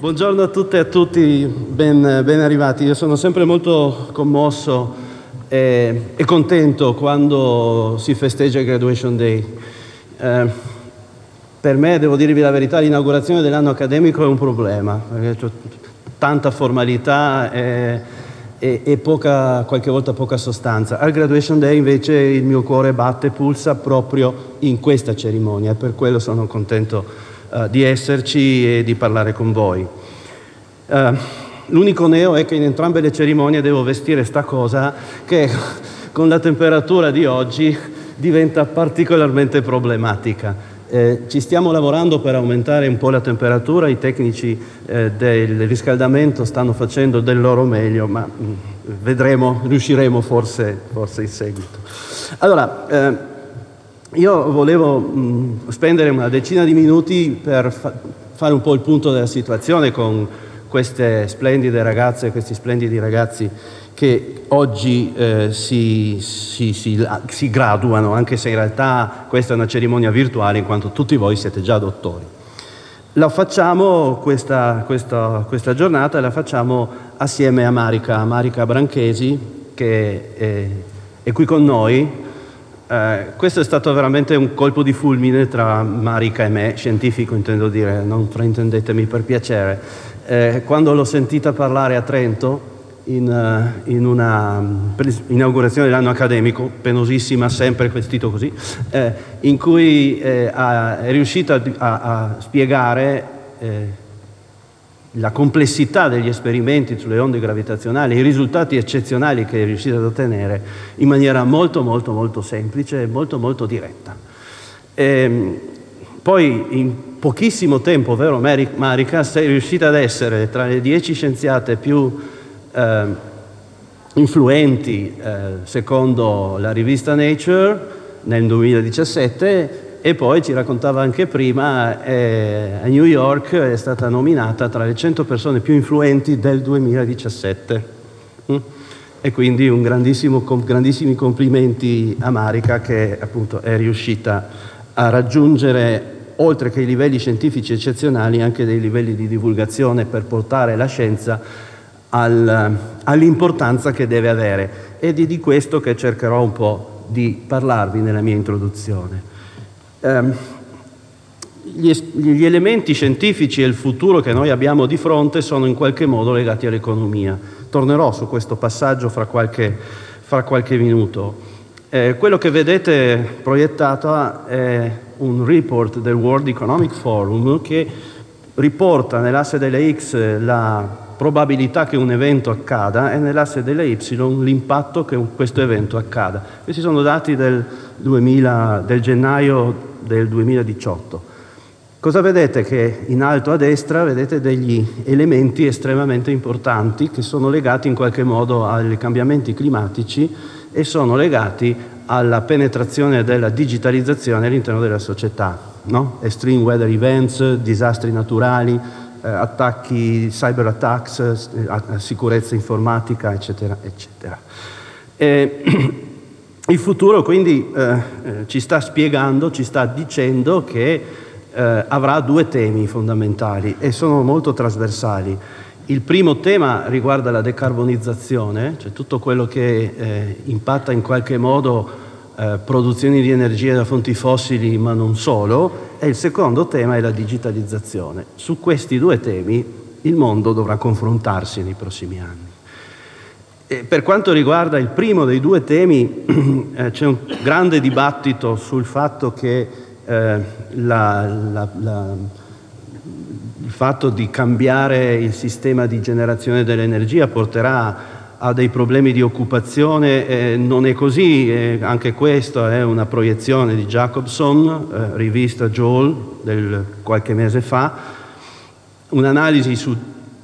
Buongiorno a tutte e a tutti, ben, ben arrivati. Io sono sempre molto commosso e, e, contento quando si festeggia il Graduation Day. Eh, per me, devo dirvi la verità, l'inaugurazione dell'anno accademico è un problema, perché c'è tanta formalità e, e, e poca, qualche volta poca sostanza. Al Graduation Day invece il mio cuore batte, pulsa proprio in questa cerimonia e per quello sono contento uh, di esserci e di parlare con voi. Uh, l'unico neo è che in entrambe le cerimonie devo vestire sta cosa che con la temperatura di oggi diventa particolarmente problematica. Eh, ci stiamo lavorando per aumentare un po' la temperatura, i tecnici eh, del riscaldamento stanno facendo del loro meglio, ma mm, vedremo, riusciremo forse, forse in seguito. Allora, eh, io volevo mh, spendere una decina di minuti per fa- fare un po' il punto della situazione con queste splendide ragazze, questi splendidi ragazzi che oggi eh, si, si, si, si, graduano, anche se in realtà questa è una cerimonia virtuale in quanto tutti voi siete già dottori. La facciamo questa, questa, questa giornata, la facciamo assieme a Marica, Marica Branchesi, che è, è qui con noi, eh, questo è stato veramente un colpo di fulmine tra Marica e me, scientifico intendo dire, non fraintendetemi per piacere. Eh, quando l'ho sentita parlare a Trento, in, uh, in una inaugurazione dell'anno accademico, penosissima, sempre vestito così, eh, in cui eh, è riuscita a, a spiegare eh, la complessità degli esperimenti sulle onde gravitazionali, i risultati eccezionali che è riuscita ad ottenere in maniera molto molto molto semplice e molto molto diretta. E, ehm, poi in pochissimo tempo, vero Marika, sei riuscita ad essere tra le dieci scienziate più eh, influenti eh, secondo la rivista Nature nel 2017 e poi ci raccontava anche prima, eh, a New York è stata nominata tra le 100 persone più influenti del 2017. Mm? E quindi un grandissimo, grandissimi complimenti a Marica che appunto è riuscita a raggiungere, oltre che i livelli scientifici eccezionali, anche dei livelli di divulgazione per portare la scienza al, all'importanza che deve avere. Ed è di questo che cercherò un po' di parlarvi nella mia introduzione. Ehm, gli, gli, elementi scientifici e il futuro che noi abbiamo di fronte sono in qualche modo legati all'economia. Tornerò su questo passaggio fra qualche, fra qualche minuto. Eh, quello che vedete proiettato è un report del World Economic Forum che riporta nell'asse delle X la probabilità che un evento accada e nell'asse delle Y l'impatto che questo evento accada. Questi sono dati del, 2000, del gennaio del 2018. Cosa vedete? Che in alto a destra vedete degli elementi estremamente importanti che sono legati in qualche modo ai cambiamenti climatici e sono legati alla penetrazione della digitalizzazione all'interno della società. No? Extreme weather events, disastri naturali, eh, attacchi, cyber attacks, eh, sicurezza informatica, eccetera, eccetera. E, Il futuro quindi eh, eh, ci sta spiegando, ci sta dicendo che eh, avrà due temi fondamentali e sono molto trasversali. Il primo tema riguarda la decarbonizzazione, cioè tutto quello che eh, impatta in qualche modo eh, produzioni di energia da fonti fossili, ma non solo, e il secondo tema è la digitalizzazione. Su questi due temi il mondo dovrà confrontarsi nei prossimi anni. E per quanto riguarda il primo dei due temi, eh, c'è un grande dibattito sul fatto che eh, la, la, la, il fatto di cambiare il sistema di generazione dell'energia porterà a dei problemi di occupazione, eh, non è così, anche questa è una proiezione di Jacobson, eh, rivista Joel del qualche mese fa, un'analisi su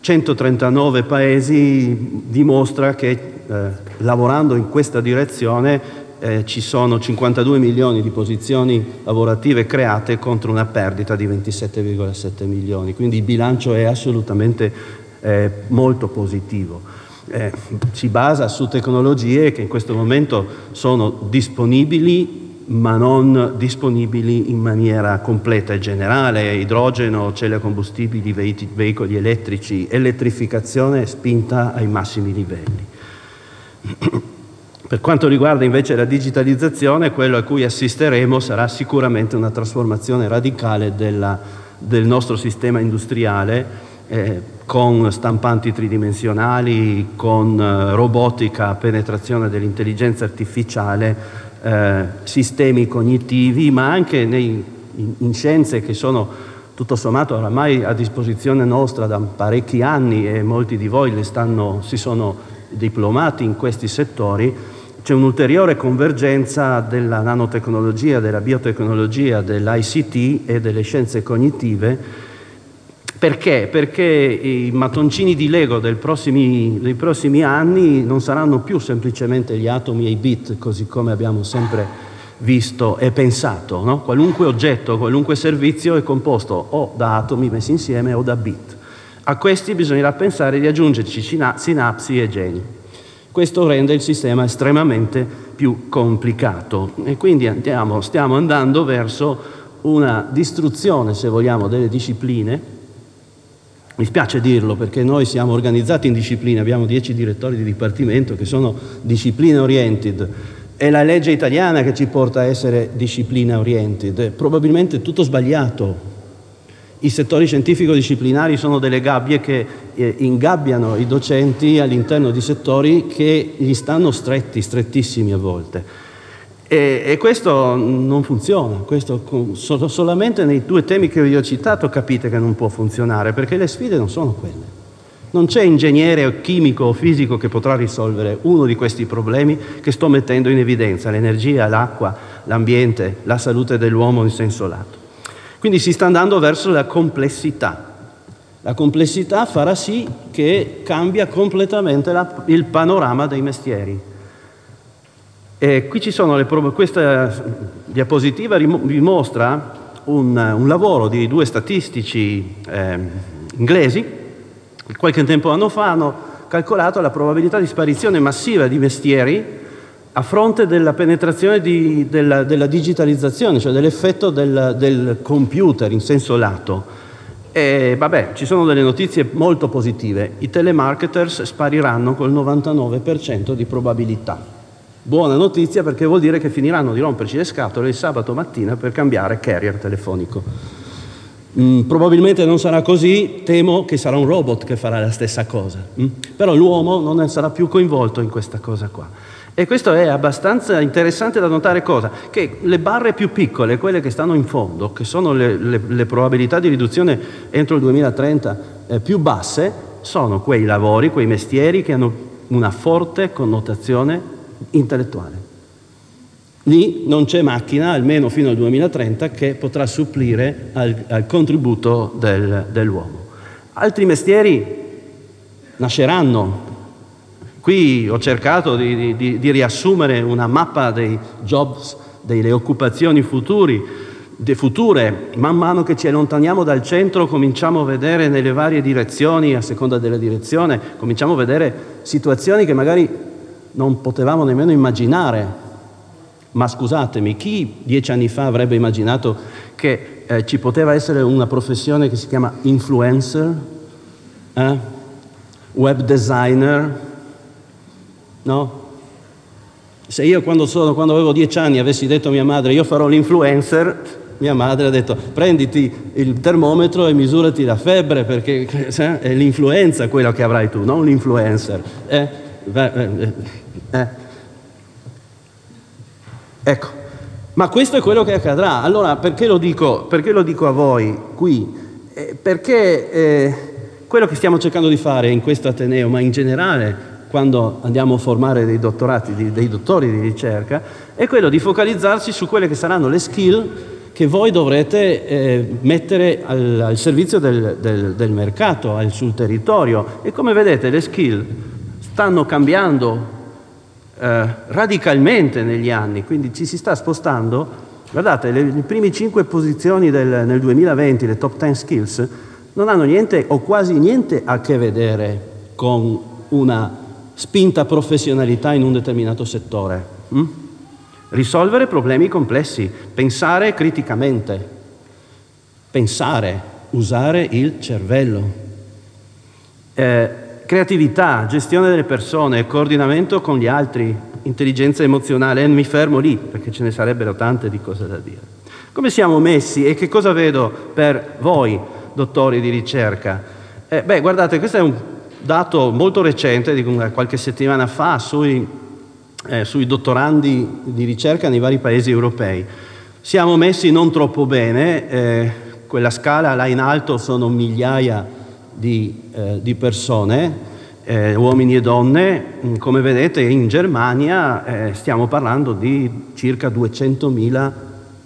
139 paesi dimostra che eh, lavorando in questa direzione eh, ci sono 52 milioni di posizioni lavorative create contro una perdita di 27,7 milioni, quindi il bilancio è assolutamente eh, molto positivo. Eh, si basa su tecnologie che in questo momento sono disponibili ma non disponibili in maniera completa e generale, idrogeno, celle combustibili, veicoli elettrici, elettrificazione spinta ai massimi livelli. Per quanto riguarda invece la digitalizzazione, quello a cui assisteremo sarà sicuramente una trasformazione radicale della, del nostro sistema industriale eh, con stampanti tridimensionali, con eh, robotica, penetrazione dell'intelligenza artificiale, eh, sistemi cognitivi, ma anche nei, in, in, scienze che sono tutto sommato oramai a disposizione nostra da parecchi anni e molti di voi stanno, si sono diplomati in questi settori, c'è un'ulteriore convergenza della nanotecnologia, della biotecnologia, dell'ICT e delle scienze cognitive perché? Perché i mattoncini di Lego prossimi, dei prossimi anni non saranno più semplicemente gli atomi e i bit, così come abbiamo sempre visto e pensato. No? Qualunque oggetto, qualunque servizio è composto o da atomi messi insieme o da bit. A questi bisognerà pensare di aggiungerci sinapsi e geni. Questo rende il sistema estremamente più complicato e quindi andiamo, stiamo andando verso una distruzione, se vogliamo, delle discipline mi spiace dirlo perché noi siamo organizzati in discipline, abbiamo dieci direttori di dipartimento che sono discipline oriented. È la legge italiana che ci porta a essere disciplina oriented. È probabilmente tutto sbagliato. I settori scientifico-disciplinari sono delle gabbie che eh, ingabbiano i docenti all'interno di settori che gli stanno stretti, strettissimi a volte. E, e, questo non funziona, questo, solamente nei due temi che vi ho citato capite che non può funzionare, perché le sfide non sono quelle. Non c'è ingegnere o chimico o fisico che potrà risolvere uno di questi problemi che sto mettendo in evidenza, l'energia, l'acqua, l'ambiente, la salute dell'uomo in senso lato. Quindi si sta andando verso la complessità. La complessità farà sì che cambia completamente la, il panorama dei mestieri e le prove, questa diapositiva vi mostra un, un, lavoro di due statistici eh, inglesi che qualche tempo anno fa hanno calcolato la probabilità di sparizione massiva di mestieri a fronte della penetrazione di, della, della, digitalizzazione, cioè dell'effetto del, del computer in senso lato. E vabbè, ci sono delle notizie molto positive. I telemarketers spariranno col 99% di probabilità. Buona notizia perché vuol dire che finiranno di romperci le scatole il sabato mattina per cambiare carrier telefonico. Mm, probabilmente non sarà così, temo che sarà un robot che farà la stessa cosa, mm? però l'uomo non sarà più coinvolto in questa cosa qua. E questo è abbastanza interessante da notare cosa? Che le barre più piccole, quelle che stanno in fondo, che sono le, le, le probabilità di riduzione entro il 2030 eh, più basse, sono quei lavori, quei mestieri che hanno una forte connotazione intellettuale. Lì non c'è macchina, almeno fino al 2030, che potrà supplire al, al contributo del, dell'uomo. Altri mestieri nasceranno. Qui ho cercato di, di, di riassumere una mappa dei jobs, delle occupazioni futuri, future. Man mano che ci allontaniamo dal centro cominciamo a vedere nelle varie direzioni, a seconda della direzione, cominciamo a vedere situazioni che magari non potevamo nemmeno immaginare. Ma scusatemi, chi dieci anni fa avrebbe immaginato che eh, ci poteva essere una professione che si chiama influencer, eh? web designer? No? Se io quando, sono, quando avevo dieci anni avessi detto a mia madre io farò l'influencer, mia madre ha detto prenditi il termometro e misurati la febbre perché eh, è l'influenza quello che avrai tu, non l'influencer. Eh? eh eh. Ecco, ma questo è quello che accadrà. Allora, perché lo dico, perché lo dico a voi qui? Eh, perché eh, quello che stiamo cercando di fare in questo Ateneo, ma in generale quando andiamo a formare dei dottorati, dei dottori di ricerca, è quello di focalizzarsi su quelle che saranno le skill che voi dovrete eh, mettere al, al servizio del, del, del mercato, al, sul territorio. E come vedete le skill stanno cambiando eh, radicalmente negli anni, quindi ci si sta spostando. Guardate, le, le prime cinque posizioni del, nel 2020, le top 10 skills, non hanno niente o quasi niente a che vedere con una spinta professionalità in un determinato settore. Hm? risolvere problemi complessi, pensare criticamente, pensare, usare il cervello. Eh, creatività, gestione delle persone, coordinamento con gli altri, intelligenza emozionale, e mi fermo lì perché ce ne sarebbero tante di cose da dire. Come siamo messi e che cosa vedo per voi, dottori di ricerca? Eh, beh, guardate, questo è un dato molto recente, di qualche settimana fa, sui, eh, sui dottorandi di ricerca nei vari paesi europei. Siamo messi non troppo bene, eh, quella scala là in alto sono migliaia di, eh, di persone, eh, uomini e donne, mm, come vedete in Germania eh, stiamo parlando di circa 200.000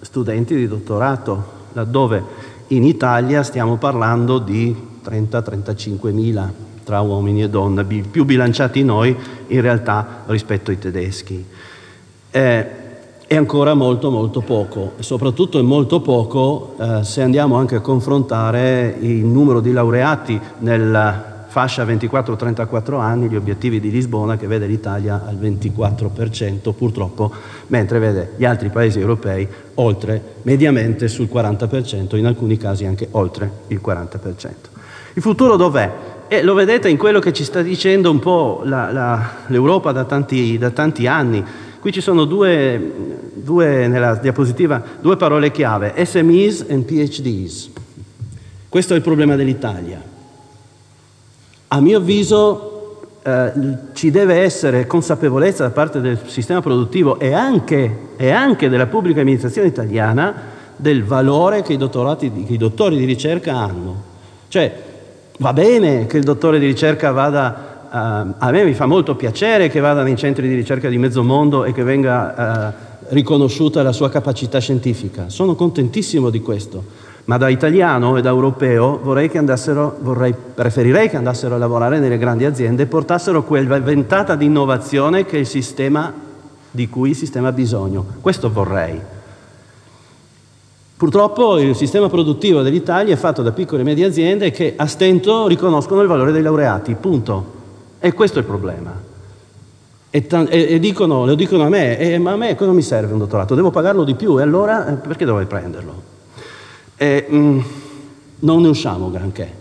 studenti di dottorato, laddove in Italia stiamo parlando di 30-35.000 tra uomini e donne, più bilanciati noi in realtà rispetto ai tedeschi. Eh, è ancora molto molto poco, soprattutto è molto poco eh, se andiamo anche a confrontare il numero di laureati nella fascia 24-34 anni, gli obiettivi di Lisbona che vede l'Italia al 24% purtroppo, mentre vede gli altri paesi europei oltre, mediamente sul 40%, in alcuni casi anche oltre il 40%. Il futuro dov'è? E lo vedete in quello che ci sta dicendo un po' l'Europa da da tanti anni, Qui ci sono due, due, nella diapositiva, due parole chiave, SMEs e PhDs. Questo è il problema dell'Italia. A mio avviso eh, ci deve essere consapevolezza da parte del sistema produttivo e anche, e anche della pubblica amministrazione italiana del valore che i, che i dottori di ricerca hanno. Cioè, va bene che il dottore di ricerca vada a me mi fa molto piacere che vada nei centri di ricerca di mezzo mondo e che venga uh, riconosciuta la sua capacità scientifica. Sono contentissimo di questo, ma da italiano e da europeo vorrei che andassero, vorrei, preferirei che andassero a lavorare nelle grandi aziende e portassero quella ventata di innovazione sistema di cui il sistema ha bisogno. Questo vorrei. Purtroppo il sistema produttivo dell'Italia è fatto da piccole e medie aziende che a stento riconoscono il valore dei laureati, punto. E questo è il problema. E, e, dicono, lo dicono a me, e, ma a me cosa mi serve un dottorato? Devo pagarlo di più e allora eh, perché dovrei prenderlo? E, mh, mm, non ne usciamo granché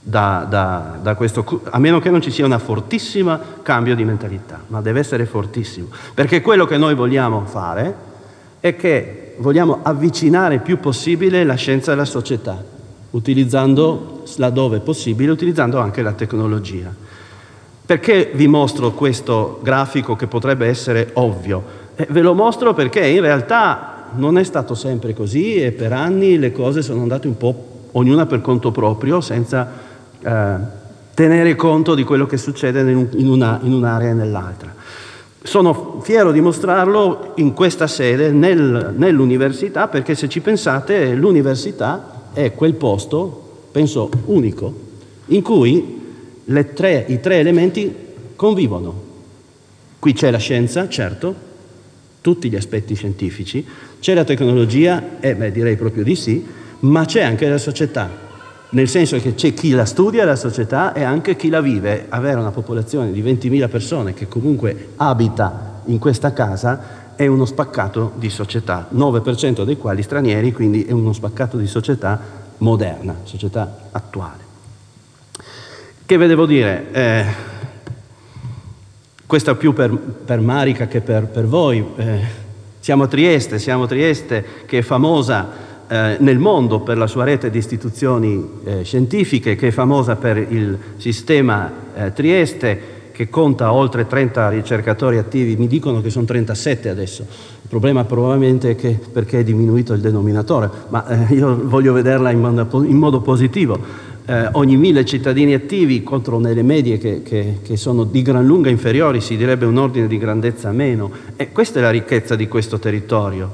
da, da, da, questo, a meno che non ci sia un fortissimo cambio di mentalità, ma deve essere fortissimo, perché quello che noi vogliamo fare è che vogliamo avvicinare il più possibile la scienza alla società, utilizzando, laddove possibile, utilizzando anche la tecnologia. Perché vi mostro questo grafico che potrebbe essere ovvio? Eh, ve lo mostro perché in realtà non è stato sempre così e per anni le cose sono andate un po' ognuna per conto proprio senza eh, tenere conto di quello che succede in, una, in un'area e nell'altra. Sono fiero di mostrarlo in questa sede, nel, nell'università, perché se ci pensate l'università è quel posto, penso unico, in cui tre, i tre elementi convivono. Qui c'è la scienza, certo, tutti gli aspetti scientifici, c'è la tecnologia, eh, direi proprio di sì, ma c'è anche la società, nel senso che c'è chi la studia, la società, e anche chi la vive. Avere una popolazione di 20.000 persone che comunque abita in questa casa è uno spaccato di società, 9% dei quali stranieri, quindi è uno spaccato di società moderna, società attuale. Che ve devo dire? Eh, questo più per, per, Marica che per, per voi. Eh, siamo Trieste, siamo Trieste che è famosa eh, nel mondo per la sua rete di istituzioni eh, scientifiche, che è famosa per il sistema eh, Trieste, che conta oltre 30 ricercatori attivi, mi dicono che sono 37 adesso. Il problema probabilmente è che perché è diminuito il denominatore, ma eh, io voglio vederla in modo, in modo positivo eh, ogni mille cittadini attivi contro nelle medie che, che, che, sono di gran lunga inferiori, si direbbe un ordine di grandezza meno. E questa è la ricchezza di questo territorio.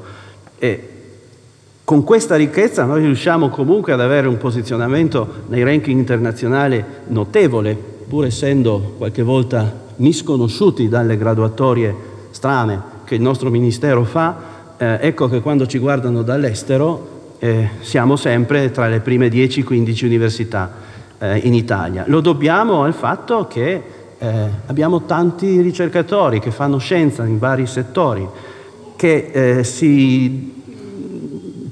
E con questa ricchezza noi riusciamo comunque ad avere un posizionamento nei ranking internazionali notevole, pur essendo qualche volta misconosciuti dalle graduatorie strane che il nostro Ministero fa. Eh, ecco che quando ci guardano dall'estero eh, siamo sempre tra le prime 10-15 università eh, in Italia. Lo dobbiamo al fatto che eh, abbiamo tanti ricercatori che fanno scienza in vari settori che eh, si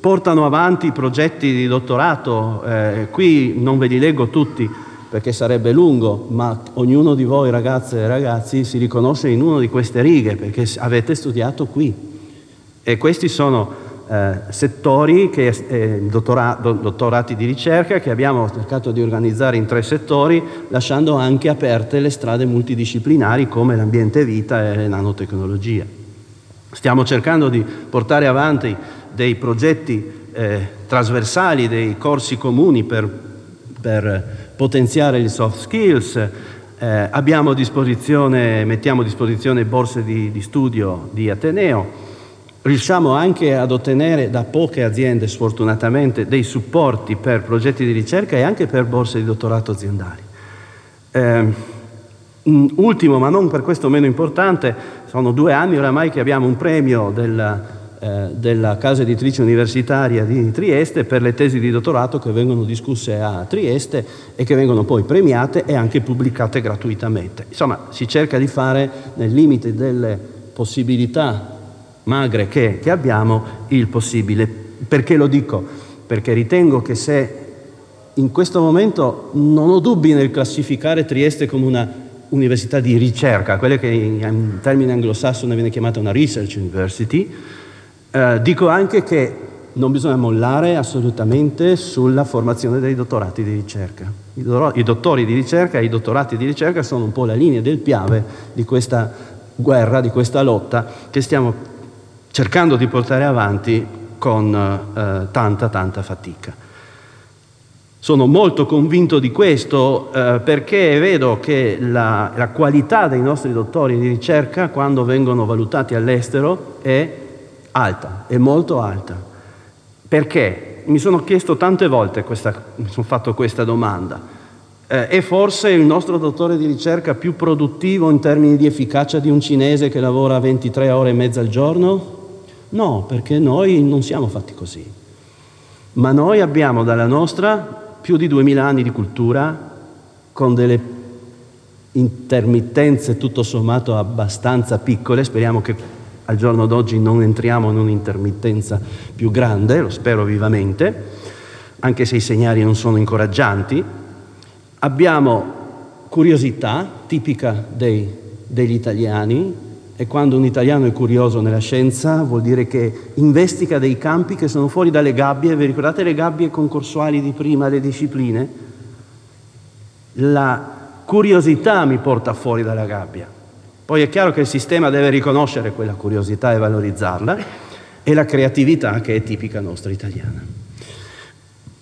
portano avanti progetti di dottorato, eh, qui non ve li leggo tutti perché sarebbe lungo, ma ognuno di voi ragazze e ragazzi si riconosce in una di queste righe perché avete studiato qui. E questi sono eh, settori, che, eh, dottora, dottorati di ricerca che abbiamo cercato di organizzare in tre settori, lasciando anche aperte le strade multidisciplinari come l'ambiente vita e le nanotecnologie. Stiamo cercando di portare avanti dei progetti eh, trasversali, dei corsi comuni per, per potenziare le soft skills, eh, abbiamo a disposizione, mettiamo a disposizione borse di, di studio di Ateneo, riusciamo anche ad ottenere da poche aziende sfortunatamente dei supporti per progetti di ricerca e anche per borse di dottorato aziendali. Eh, ultimo, ma non per questo meno importante, sono due anni oramai che abbiamo un premio della eh, della casa editrice universitaria di Trieste per le tesi di dottorato che vengono discusse a Trieste e che vengono poi premiate e anche pubblicate gratuitamente. Insomma, si cerca di fare nel limite delle possibilità magre che, che abbiamo il possibile. Perché lo dico? Perché ritengo che se in questo momento non ho dubbi nel classificare Trieste come una università di ricerca, quella che in termini anglosassone viene chiamata una research university, eh, dico anche che non bisogna mollare assolutamente sulla formazione dei dottorati di ricerca. I, do- I, dottori di ricerca e i dottorati di ricerca sono un po' la linea del piave di questa guerra, di questa lotta che stiamo cercando di portare avanti con eh, tanta, tanta fatica. Sono molto convinto di questo eh, perché vedo che la, la qualità dei nostri dottori di ricerca, quando vengono valutati all'estero, è alta, è molto alta. Perché? Mi sono chiesto tante volte, questa, mi sono fatto questa domanda. Eh, è forse il nostro dottore di ricerca più produttivo in termini di efficacia di un cinese che lavora 23 ore e mezza al giorno? No, perché noi non siamo fatti così. Ma noi abbiamo dalla nostra più di 2000 anni di cultura con delle intermittenze tutto sommato abbastanza piccole, speriamo che al giorno d'oggi non entriamo in un'intermittenza più grande, lo spero vivamente, anche se i segnali non sono incoraggianti. Abbiamo curiosità tipica dei, degli italiani e quando un italiano è curioso nella scienza vuol dire che investiga dei campi che sono fuori dalle gabbie. Vi ricordate le gabbie concorsuali di prima, le discipline? La curiosità mi porta fuori dalla gabbia. Poi è chiaro che il sistema deve riconoscere quella curiosità e valorizzarla e la creatività che è tipica nostra italiana.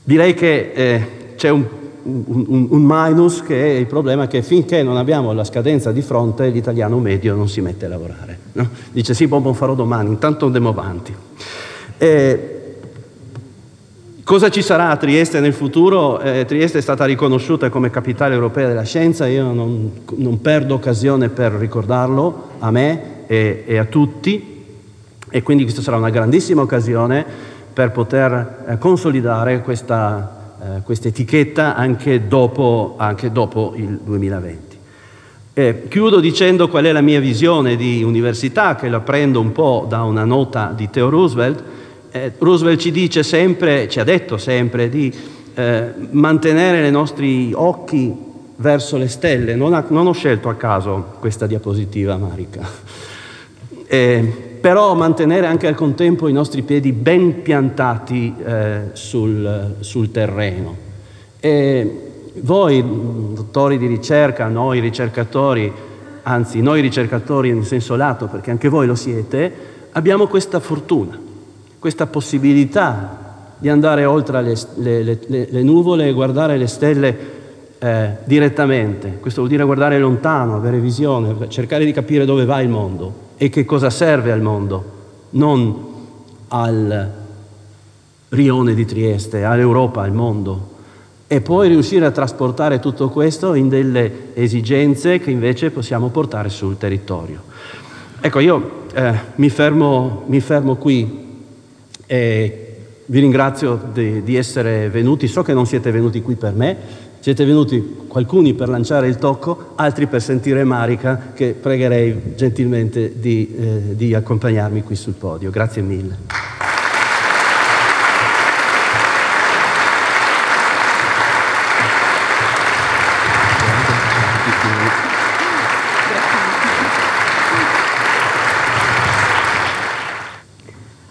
Direi che eh, c'è un, un, un, minus che è il problema che finché non abbiamo la scadenza di fronte l'italiano medio non si mette a lavorare. No? Dice sì, boh, farò domani, intanto andiamo avanti. E, Cosa ci sarà a Trieste nel futuro? Eh, Trieste è stata riconosciuta come capitale europea della scienza, io non, non perdo occasione per ricordarlo a me e, e, a tutti e quindi questa sarà una grandissima occasione per poter eh, consolidare questa, eh, questa etichetta anche dopo, anche dopo, il 2020. Eh, chiudo dicendo qual è la mia visione di università, che la prendo un po' da una nota di Theo Roosevelt, eh, Roosevelt ci dice sempre, ci ha detto sempre di eh, mantenere i nostri occhi verso le stelle. Non, ha, non, ho scelto a caso questa diapositiva, Marica. Però mantenere anche al contempo i nostri piedi ben piantati eh, sul, sul, terreno. E voi, dottori di ricerca, noi ricercatori, anzi noi ricercatori in senso lato, perché anche voi lo siete, abbiamo questa fortuna questa possibilità di andare oltre le, le, le, le nuvole e guardare le stelle eh, direttamente. Questo vuol dire guardare lontano, avere visione, cercare di capire dove va il mondo e che cosa serve al mondo, non al rione di Trieste, all'Europa, al mondo. E poi riuscire a trasportare tutto questo in delle esigenze che invece possiamo portare sul territorio. Ecco, io eh, mi, fermo, mi fermo qui e vi ringrazio di, di, essere venuti, so che non siete venuti qui per me, Siete venuti alcuni per lanciare il tocco, altri per sentire Marica, che pregherei gentilmente di, eh, di accompagnarmi qui sul podio. Grazie mille.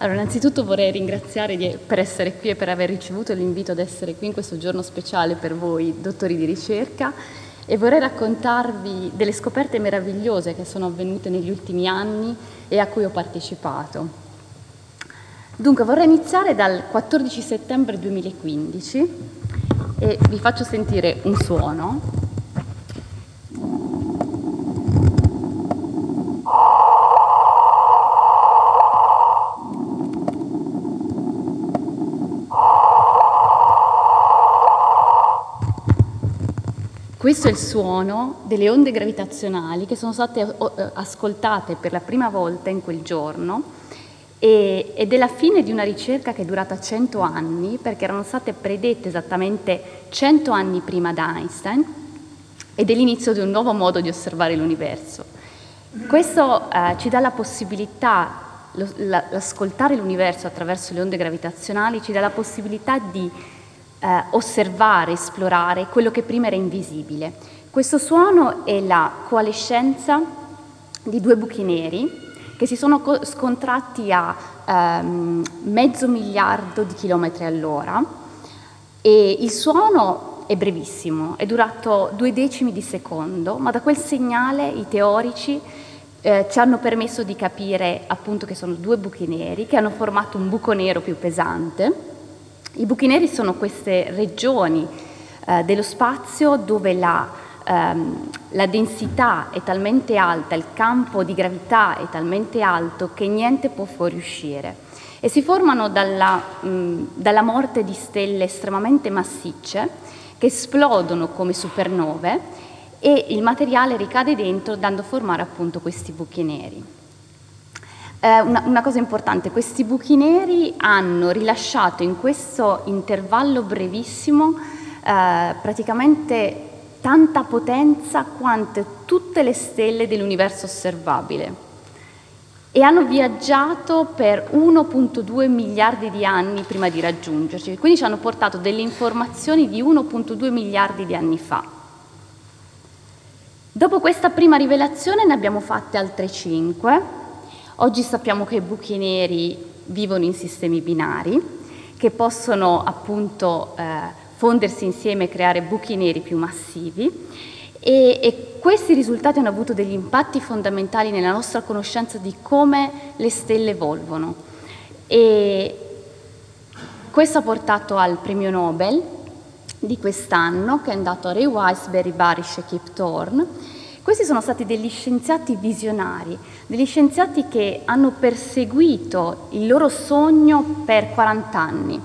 Allora, innanzitutto vorrei ringraziare per essere qui e per aver ricevuto l'invito ad essere qui in questo giorno speciale per voi, dottori di ricerca, e vorrei raccontarvi delle scoperte meravigliose che sono avvenute negli ultimi anni e a cui ho partecipato. Dunque, vorrei iniziare dal 14 settembre 2015 e vi faccio sentire un suono Questo è il suono delle onde gravitazionali che sono state eh, ascoltate per la prima volta in quel giorno ed è la fine di una ricerca che è durata 100 anni perché erano state predette esattamente 100 anni prima da Einstein ed è l'inizio di un nuovo modo di osservare l'universo. Questo eh, ci dà la possibilità, l'ascoltare l'universo attraverso le onde gravitazionali ci dà la possibilità di eh, osservare, esplorare quello che prima era invisibile. Questo suono è la coalescenza di due buchi neri che si sono scontrati a ehm, mezzo miliardo di chilometri all'ora e il suono è brevissimo, è durato due decimi di secondo, ma da quel segnale i teorici eh, ci hanno permesso di capire appunto che sono due buchi neri che hanno formato un buco nero più pesante i buchi neri sono queste regioni eh, dello spazio dove la, ehm, la, densità è talmente alta, il campo di gravità è talmente alto che niente può fuoriuscire e si formano dalla, mh, dalla morte di stelle estremamente massicce che esplodono come supernove e il materiale ricade dentro dando a formare appunto questi buchi neri. Eh, una, una, cosa importante, questi buchi neri hanno rilasciato in questo intervallo brevissimo eh, praticamente tanta potenza quanto tutte le stelle dell'universo osservabile. E hanno viaggiato per 1.2 miliardi di anni prima di raggiungerci, quindi ci hanno portato delle informazioni di 1.2 miliardi di anni fa. Dopo questa prima rivelazione ne abbiamo fatte altre 5 Oggi sappiamo che i buchi neri vivono in sistemi binari che possono appunto eh, fondersi insieme e creare buchi neri più massivi e, e, questi risultati hanno avuto degli impatti fondamentali nella nostra conoscenza di come le stelle evolvono. E questo ha portato al premio Nobel di quest'anno che è andato a Ray Weisberg, Barish e Kip Thorne questi sono stati degli scienziati visionari, degli scienziati che hanno perseguito il loro sogno per 40 anni.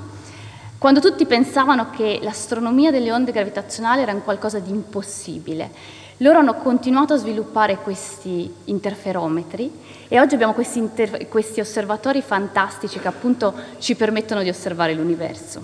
Quando tutti pensavano che l'astronomia delle onde gravitazionali era un qualcosa di impossibile, loro hanno continuato a sviluppare questi interferometri e oggi abbiamo questi, inter- questi osservatori fantastici che appunto ci permettono di osservare l'universo.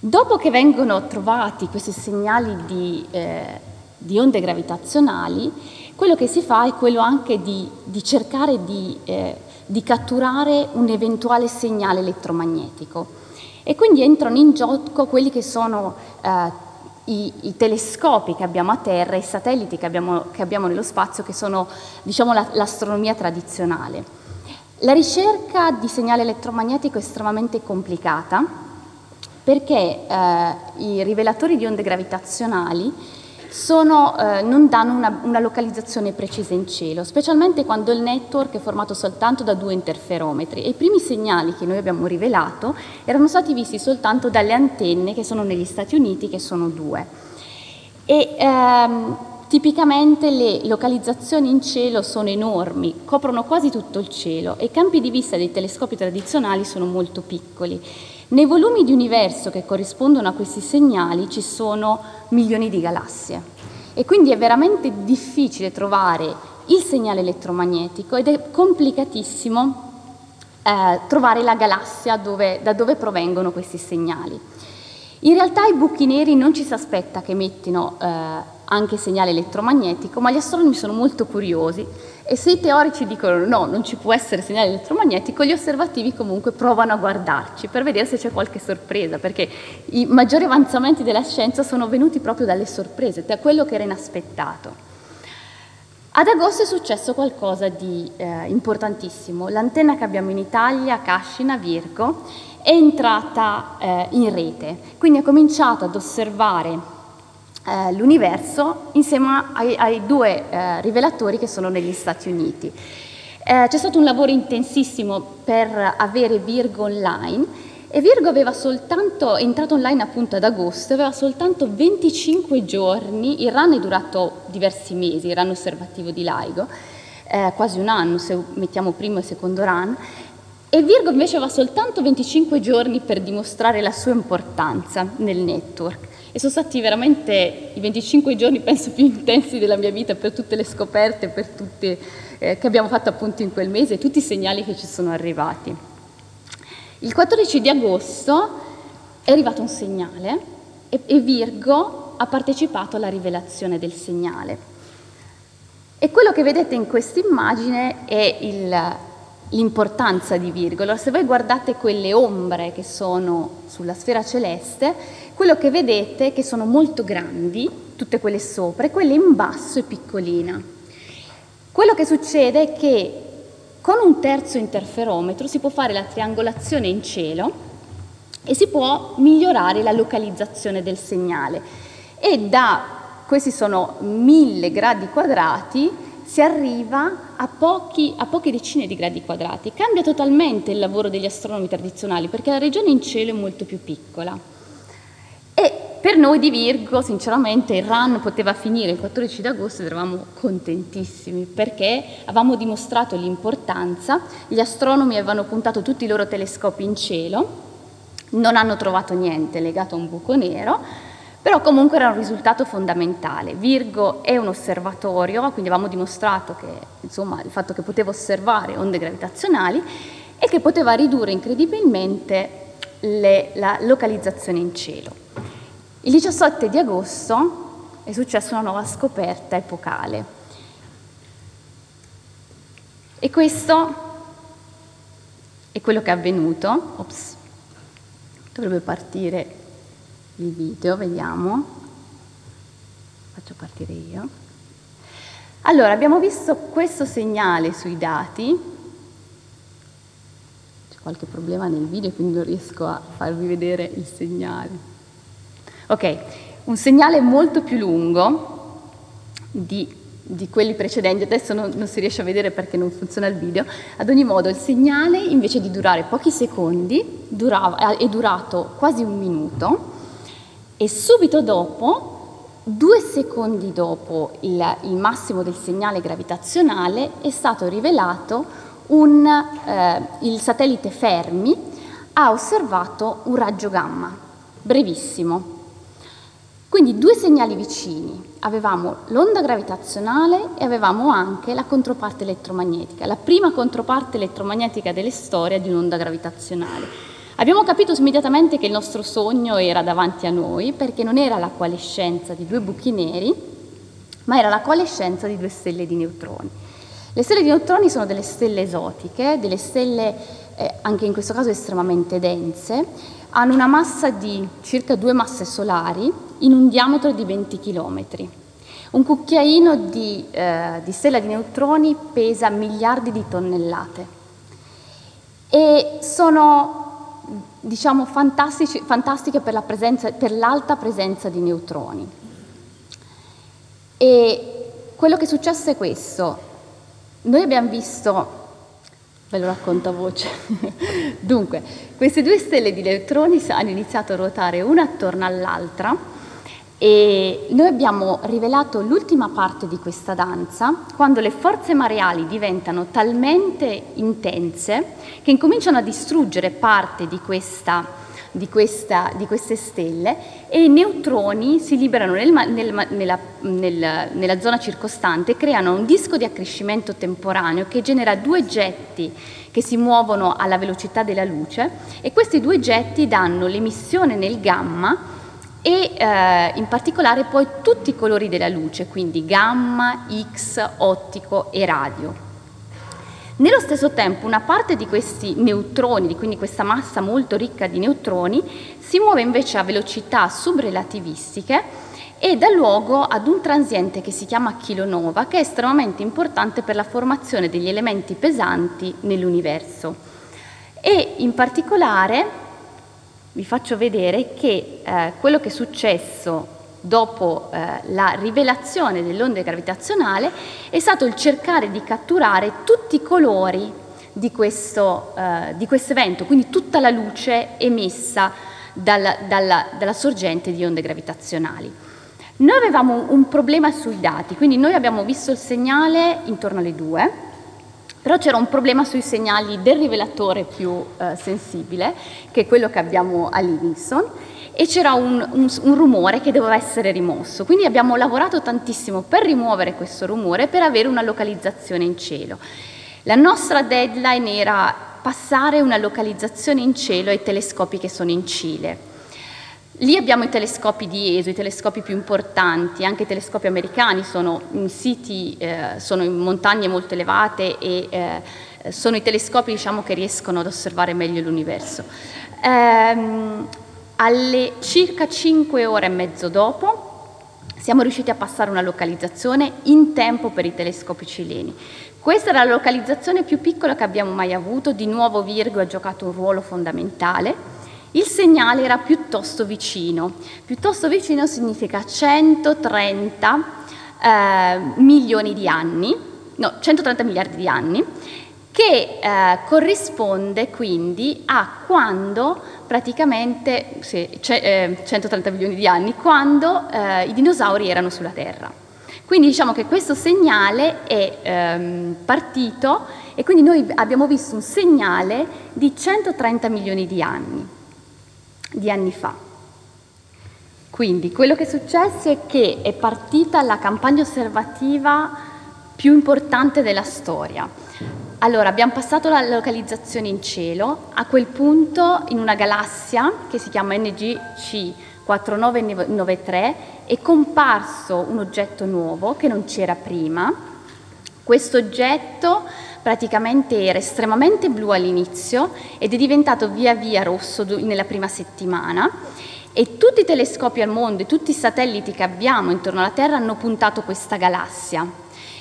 Dopo che vengono trovati questi segnali di eh, di onde gravitazionali, quello che si fa è quello anche di, di cercare di, eh, di catturare un eventuale segnale elettromagnetico. E quindi entrano in gioco quelli che sono eh, i, i, telescopi che abbiamo a terra, i satelliti che abbiamo, che abbiamo nello spazio, che sono diciamo, la, l'astronomia tradizionale. La ricerca di segnale elettromagnetico è estremamente complicata perché eh, i rivelatori di onde gravitazionali sono, eh, non danno una, una, localizzazione precisa in cielo, specialmente quando il network è formato soltanto da due interferometri e i primi segnali che noi abbiamo rivelato erano stati visti soltanto dalle antenne che sono negli Stati Uniti, che sono due. E, ehm, tipicamente le localizzazioni in cielo sono enormi, coprono quasi tutto il cielo e i campi di vista dei telescopi tradizionali sono molto piccoli. Nei volumi di universo che corrispondono a questi segnali ci sono milioni di galassie e quindi è veramente difficile trovare il segnale elettromagnetico ed è complicatissimo eh, trovare la galassia dove, da dove provengono questi segnali. In realtà i buchi neri non ci si aspetta che mettino eh, anche segnale elettromagnetico, ma gli astronomi sono molto curiosi e se i teorici dicono no, non ci può essere segnale elettromagnetico, gli osservativi comunque provano a guardarci per vedere se c'è qualche sorpresa, perché i maggiori avanzamenti della scienza sono venuti proprio dalle sorprese, da quello che era inaspettato. Ad agosto è successo qualcosa di eh, importantissimo. L'antenna che abbiamo in Italia, Cascina, Virgo, è entrata eh, in rete, quindi ha cominciato ad osservare eh, l'universo insieme ai, ai due eh, rivelatori che sono negli Stati Uniti. Eh, c'è stato un lavoro intensissimo per avere Virgo online e Virgo aveva soltanto, è entrato online appunto ad agosto, aveva soltanto 25 giorni, il run è durato diversi mesi, il run osservativo di LIGO, eh, quasi un anno se mettiamo primo e secondo run, e Virgo invece aveva soltanto 25 giorni per dimostrare la sua importanza nel network. E sono stati veramente i 25 giorni, penso, più intensi della mia vita per tutte le scoperte per tutte, eh, che abbiamo fatto appunto in quel mese e tutti i segnali che ci sono arrivati. Il 14 di agosto è arrivato un segnale e, e Virgo ha partecipato alla rivelazione del segnale. E quello che vedete in questa immagine è il, l'importanza di Virgo. Se voi guardate quelle ombre che sono sulla sfera celeste, quello che vedete è che sono molto grandi, tutte quelle sopra, e quelle in basso è piccolina. Quello che succede è che con un terzo interferometro si può fare la triangolazione in cielo e si può migliorare la localizzazione del segnale. E da, questi sono mille gradi quadrati, si arriva a, pochi, a poche decine di gradi quadrati. Cambia totalmente il lavoro degli astronomi tradizionali perché la regione in cielo è molto più piccola. E per noi di Virgo, sinceramente, il run poteva finire il 14 agosto ed eravamo contentissimi perché avevamo dimostrato l'importanza, gli astronomi avevano puntato tutti i loro telescopi in cielo, non hanno trovato niente legato a un buco nero, però comunque era un risultato fondamentale. Virgo è un osservatorio, quindi avevamo dimostrato che, insomma, il fatto che poteva osservare onde gravitazionali e che poteva ridurre incredibilmente le, la localizzazione in cielo. Il 17 di agosto è successa una nuova scoperta epocale. E questo è quello che è avvenuto. Ops, dovrebbe partire il video, vediamo. Faccio partire io. Allora, abbiamo visto questo segnale sui dati. C'è qualche problema nel video, quindi non riesco a farvi vedere il segnale. Ok, un segnale molto più lungo di, di quelli precedenti, adesso non, non, si riesce a vedere perché non funziona il video, ad ogni modo il segnale invece di durare pochi secondi durava, è durato quasi un minuto e subito dopo, due secondi dopo il, il massimo del segnale gravitazionale, è stato rivelato un, eh, il satellite Fermi ha osservato un raggio gamma, brevissimo. Quindi due segnali vicini, avevamo l'onda gravitazionale e avevamo anche la controparte elettromagnetica, la prima controparte elettromagnetica delle storie di un'onda gravitazionale. Abbiamo capito immediatamente che il nostro sogno era davanti a noi perché non era la coalescenza di due buchi neri, ma era la coalescenza di due stelle di neutroni. Le stelle di neutroni sono delle stelle esotiche, delle stelle eh, anche in questo caso estremamente dense, hanno una massa di circa due masse solari in un diametro di 20 km. Un cucchiaino di, eh, di stella di neutroni pesa miliardi di tonnellate e sono diciamo, fantastiche per, presenza, per l'alta presenza di neutroni. E quello che è successo è questo. Noi abbiamo visto, ve lo racconto a voce, dunque, queste due stelle di neutroni hanno iniziato a ruotare una attorno all'altra e noi abbiamo rivelato l'ultima parte di questa danza quando le forze mareali diventano talmente intense che incominciano a distruggere parte di questa di, questa, di, queste stelle e i neutroni si liberano nel, nel, nella, nel, nella zona circostante e creano un disco di accrescimento temporaneo che genera due getti che si muovono alla velocità della luce e questi due getti danno l'emissione nel gamma e eh, in particolare poi tutti i colori della luce, quindi gamma, X, ottico e radio. Nello stesso tempo una parte di questi neutroni, quindi questa massa molto ricca di neutroni, si muove invece a velocità subrelativistiche e dà luogo ad un transiente che si chiama kilonova, che è estremamente importante per la formazione degli elementi pesanti nell'universo. E in particolare vi faccio vedere che eh, quello che è successo dopo eh, la rivelazione dell'onda gravitazionale è stato il cercare di catturare tutti i colori di questo, eh, di questo evento, quindi tutta la luce emessa dalla, dalla, dalla sorgente di onde gravitazionali. Noi avevamo un problema sui dati, quindi noi abbiamo visto il segnale intorno alle due, però c'era un problema sui segnali del rivelatore più eh, sensibile, che è quello che abbiamo a Livingston, e c'era un, un, un, rumore che doveva essere rimosso. Quindi abbiamo lavorato tantissimo per rimuovere questo rumore per avere una localizzazione in cielo. La nostra deadline era passare una localizzazione in cielo ai telescopi che sono in Cile. Lì abbiamo i telescopi di ESO, i telescopi più importanti, anche i telescopi americani sono in siti, eh, sono in montagne molto elevate e eh, sono i telescopi diciamo, che riescono ad osservare meglio l'universo. Ehm, alle circa 5 ore e mezzo dopo siamo riusciti a passare una localizzazione in tempo per i telescopi cileni. Questa era la localizzazione più piccola che abbiamo mai avuto, di nuovo Virgo ha giocato un ruolo fondamentale. Il segnale era piuttosto vicino, piuttosto vicino significa 130 eh, milioni di anni, no, 130 miliardi di anni, che eh, corrisponde quindi a quando praticamente sì, eh, 130 milioni di anni, quando eh, i dinosauri erano sulla Terra. Quindi diciamo che questo segnale è ehm, partito e quindi noi abbiamo visto un segnale di 130 milioni di anni, di anni fa. Quindi quello che è successo è che è partita la campagna osservativa più importante della storia allora, abbiamo passato la localizzazione in cielo, a quel punto in una galassia che si chiama NGC 4993 è comparso un oggetto nuovo che non c'era prima. Questo oggetto praticamente era estremamente blu all'inizio ed è diventato via via rosso nella prima settimana e tutti i telescopi al mondo e tutti i satelliti che abbiamo intorno alla Terra hanno puntato questa galassia.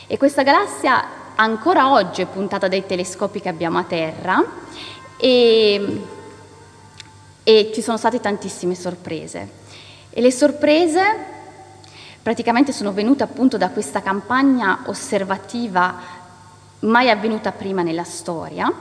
E questa galassia ancora oggi è puntata dai telescopi che abbiamo a terra e, e ci sono state tantissime sorprese. E le sorprese praticamente sono venute appunto da questa campagna osservativa mai avvenuta prima nella storia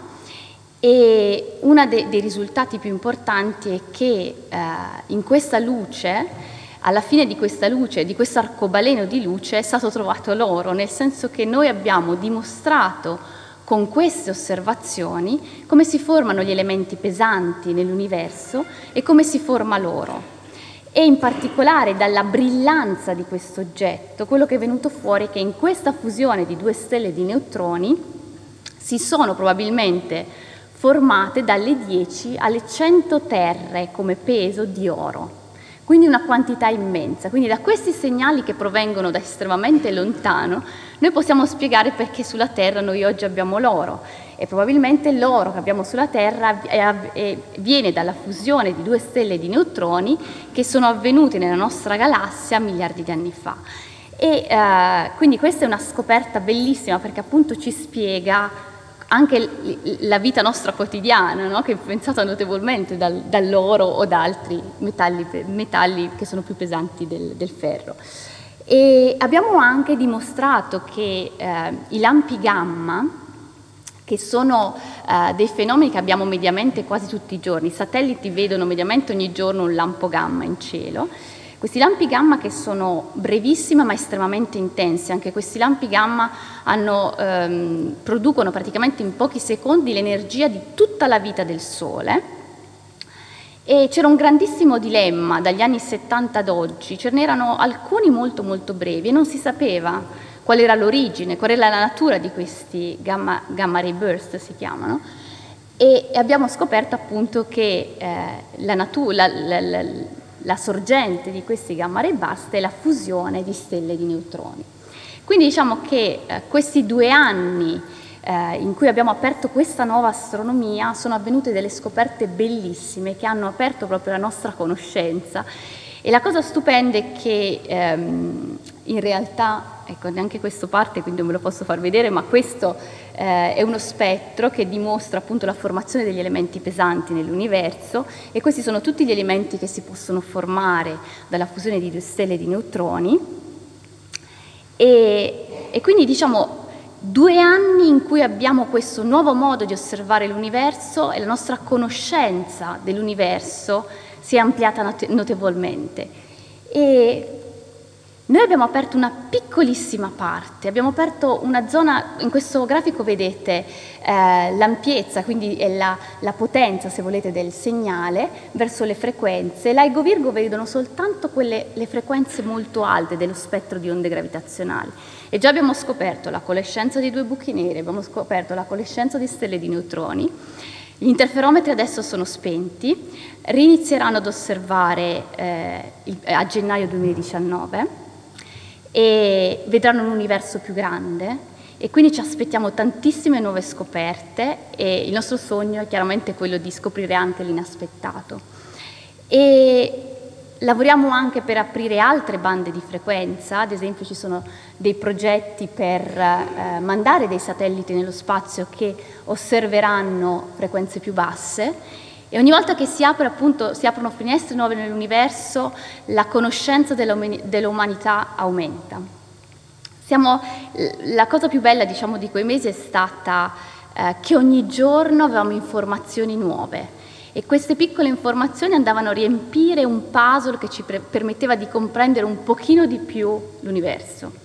e uno de dei risultati più importanti è che eh, in questa luce alla fine di questa luce, di questo arcobaleno di luce, è stato trovato l'oro, nel senso che noi abbiamo dimostrato con queste osservazioni come si formano gli elementi pesanti nell'universo e come si forma l'oro. E in particolare dalla brillanza di questo oggetto, quello che è venuto fuori è che in questa fusione di due stelle di neutroni si sono probabilmente formate dalle 10 alle 100 terre come peso di oro quindi una quantità immensa. Quindi da questi segnali che provengono da estremamente lontano, noi possiamo spiegare perché sulla Terra noi oggi abbiamo l'oro e probabilmente l'oro che abbiamo sulla Terra è, è, viene dalla fusione di due stelle di neutroni che sono avvenute nella nostra galassia miliardi di anni fa. E eh, quindi questa è una scoperta bellissima perché appunto ci spiega anche la vita nostra quotidiana, no? che è influenzata notevolmente dal, dall'oro o da altri metalli, metalli, che sono più pesanti del, del ferro. E abbiamo anche dimostrato che eh, i lampi gamma, che sono eh, dei fenomeni che abbiamo mediamente quasi tutti i giorni, i satelliti vedono mediamente ogni giorno un lampo gamma in cielo, questi lampi gamma che sono brevissimi ma estremamente intensi, anche questi lampi gamma hanno, ehm, producono praticamente in pochi secondi l'energia di tutta la vita del Sole. E c'era un grandissimo dilemma dagli anni 70 ad oggi, ce n'erano alcuni molto molto brevi e non si sapeva qual era l'origine, qual era la natura di questi gamma, gamma ray burst si chiamano e abbiamo scoperto appunto che eh, la, natura, la, la, la, sorgente di questi gamma ray burst è la fusione di stelle di neutroni. Quindi diciamo che eh, questi due anni eh, in cui abbiamo aperto questa nuova astronomia sono avvenute delle scoperte bellissime che hanno aperto proprio la nostra conoscenza e la cosa stupenda è che ehm, in realtà, ecco neanche questo parte quindi non ve lo posso far vedere, ma questo eh, è uno spettro che dimostra appunto la formazione degli elementi pesanti nell'universo e questi sono tutti gli elementi che si possono formare dalla fusione di due stelle di neutroni e, e quindi diciamo due anni in cui abbiamo questo nuovo modo di osservare l'universo e la nostra conoscenza dell'universo si è ampliata notevolmente. E noi abbiamo aperto una piccolissima parte, abbiamo aperto una zona, in questo grafico vedete eh, l'ampiezza, quindi la, la, potenza, se volete, del segnale verso le frequenze. L'Aigo Virgo vedono soltanto quelle, le frequenze molto alte dello spettro di onde gravitazionali. E già abbiamo scoperto la coalescenza di due buchi neri, abbiamo scoperto la coalescenza di stelle di neutroni. Gli interferometri adesso sono spenti, rinizieranno ad osservare eh, a gennaio 2019 e vedranno un universo più grande e quindi ci aspettiamo tantissime nuove scoperte e il nostro sogno è chiaramente quello di scoprire anche l'inaspettato. E lavoriamo anche per aprire altre bande di frequenza, ad esempio ci sono dei progetti per eh, mandare dei satelliti nello spazio che osserveranno frequenze più basse e ogni volta che si, apre, appunto, si aprono finestre nuove nell'universo, la conoscenza dell'umanità aumenta. Siamo, la cosa più bella diciamo, di quei mesi è stata eh, che ogni giorno avevamo informazioni nuove e queste piccole informazioni andavano a riempire un puzzle che ci permetteva di comprendere un pochino di più l'universo.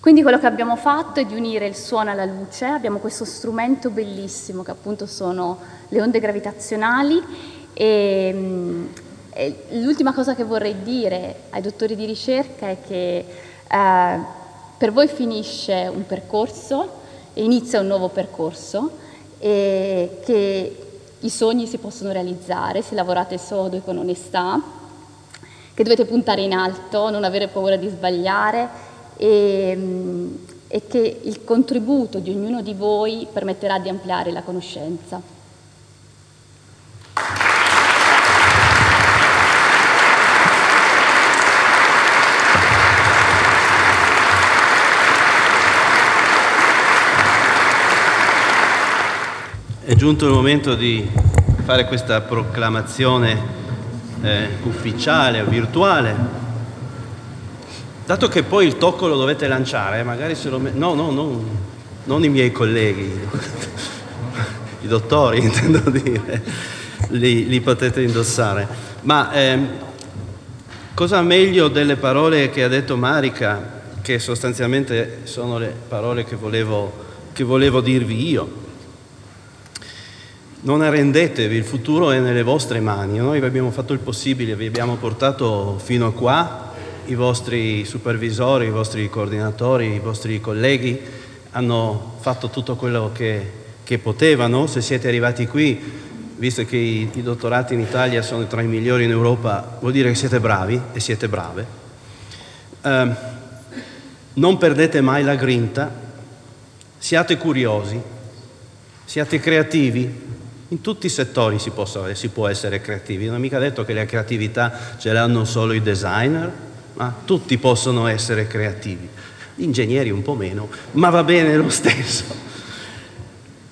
Quindi quello che abbiamo fatto è di unire il suono alla luce, abbiamo questo strumento bellissimo che appunto sono le onde gravitazionali. E, mm, e l'ultima cosa che vorrei dire ai dottori di ricerca è che eh, per voi finisce un percorso e inizia un nuovo percorso e che i sogni si possono realizzare se lavorate sodo e con onestà, che dovete puntare in alto, non avere paura di sbagliare e, mm, e che il contributo di ognuno di voi permetterà di ampliare la conoscenza. È giunto il momento di fare questa proclamazione eh, ufficiale virtuale Dato che poi il tocco lo dovete lanciare, magari se lo... Me- no, no, no, non i miei colleghi, i dottori intendo dire, li, li potete indossare. Ma ehm, cosa meglio delle parole che ha detto Marica, che sostanzialmente sono le parole che volevo, che volevo dirvi io. Non arrendetevi, il futuro è nelle vostre mani. Noi abbiamo fatto il possibile, vi abbiamo portato fino a qua, i vostri supervisori, i vostri coordinatori, i vostri colleghi hanno fatto tutto quello che, che potevano. Se siete arrivati qui, visto che i, i, dottorati in Italia sono tra i migliori in Europa, vuol dire che siete bravi e siete brave. Eh, non perdete mai la grinta, siate curiosi, siate creativi. In tutti i settori si, possa, si può essere creativi, non è mica detto che la creatività ce l'hanno solo i designer, ma tutti possono essere creativi, gli ingegneri un po' meno, ma va bene lo stesso.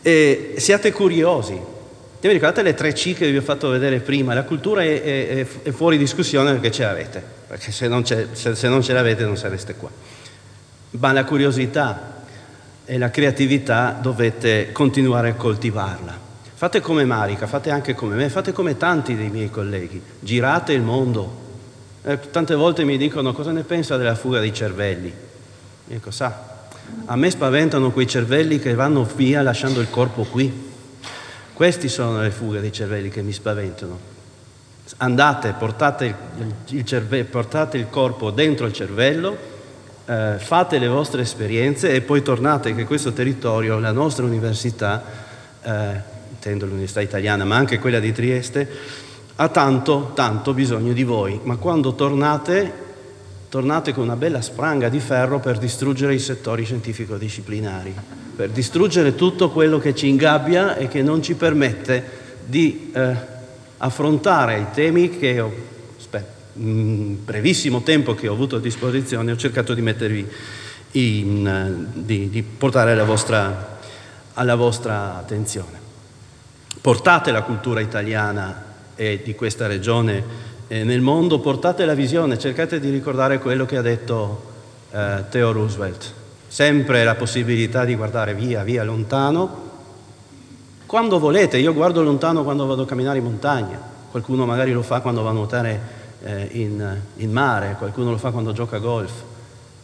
E siate curiosi. Vi ricordate le tre C che vi ho fatto vedere prima? La cultura è, è, è fuori discussione perché ce l'avete, perché se non, se, se non ce l'avete non sareste qua. Ma la curiosità e la creatività dovete continuare a coltivarla. Fate come Marica, fate anche come me, fate come tanti dei miei colleghi, girate il mondo, eh, tante volte mi dicono cosa ne pensa della fuga dei cervelli. Dico, sa, a me spaventano quei cervelli che vanno via lasciando il corpo qui. Queste sono le fughe dei cervelli che mi spaventano. Andate, portate il, cerve- portate il corpo dentro il cervello, eh, fate le vostre esperienze e poi tornate che questo territorio, la nostra università, eh, intendo l'università italiana, ma anche quella di Trieste, ha tanto, tanto bisogno di voi. Ma quando tornate, tornate con una bella spranga di ferro per distruggere i settori scientifico-disciplinari per distruggere tutto quello che ci ingabbia e che non ci permette di eh, affrontare i temi che ho, in brevissimo tempo che ho avuto a disposizione, ho cercato di mettervi in, di, di, portare alla vostra, alla vostra attenzione. Portate la cultura italiana e di questa regione eh, nel mondo, portate la visione, cercate di ricordare quello che ha detto eh, Theo Roosevelt sempre la possibilità di guardare via, via, lontano. Quando volete, io guardo lontano quando vado a camminare in montagna, qualcuno magari lo fa quando va a nuotare eh, in, in mare, qualcuno lo fa quando gioca a golf.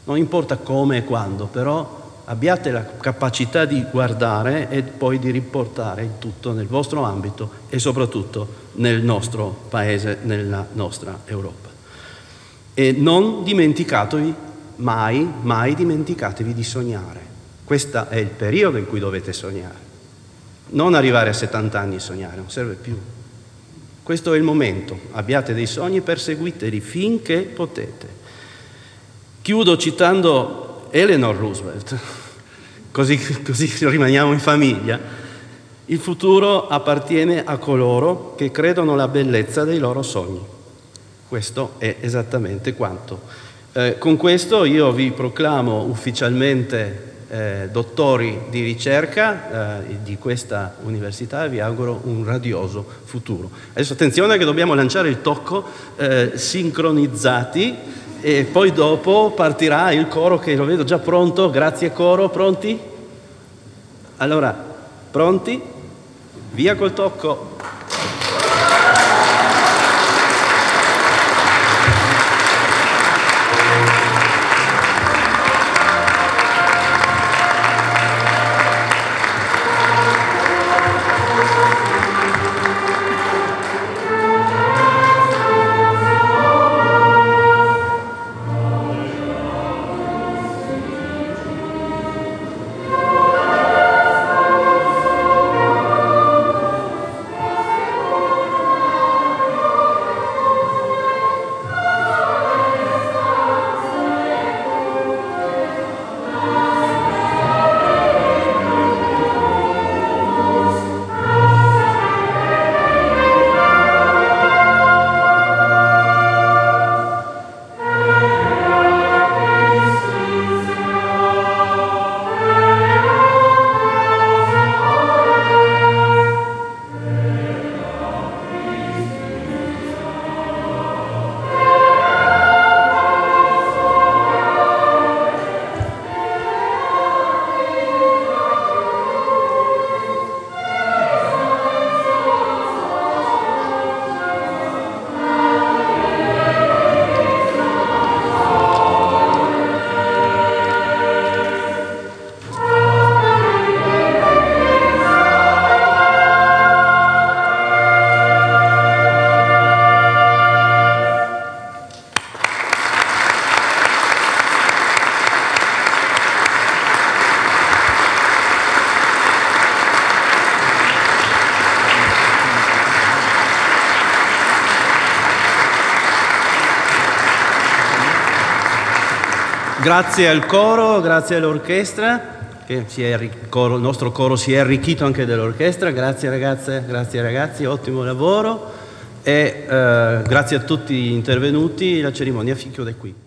Non importa come e quando, però abbiate la capacità di guardare e poi di riportare il tutto nel vostro ambito e soprattutto nel nostro paese, nella nostra Europa. E non dimenticatevi mai, mai dimenticatevi di sognare. Questo è il periodo in cui dovete sognare. Non arrivare a 70 anni e sognare, non serve più. Questo è il momento. Abbiate dei sogni, perseguiteli finché potete. Chiudo citando Eleanor Roosevelt, così, così rimaniamo in famiglia. Il futuro appartiene a coloro che credono alla bellezza dei loro sogni. Questo è esattamente quanto eh, con questo io vi proclamo ufficialmente eh, dottori di ricerca eh, di questa università e vi auguro un radioso futuro. Adesso attenzione che dobbiamo lanciare il tocco eh, sincronizzati e poi dopo partirà il coro che lo vedo già pronto. Grazie coro, pronti? Allora, pronti? Via col tocco. Grazie al coro, grazie all'orchestra, che coro, il nostro coro si è arricchito anche dell'orchestra. Grazie ragazze, grazie ragazzi, ottimo lavoro e eh, grazie a tutti gli intervenuti. La cerimonia chiude qui.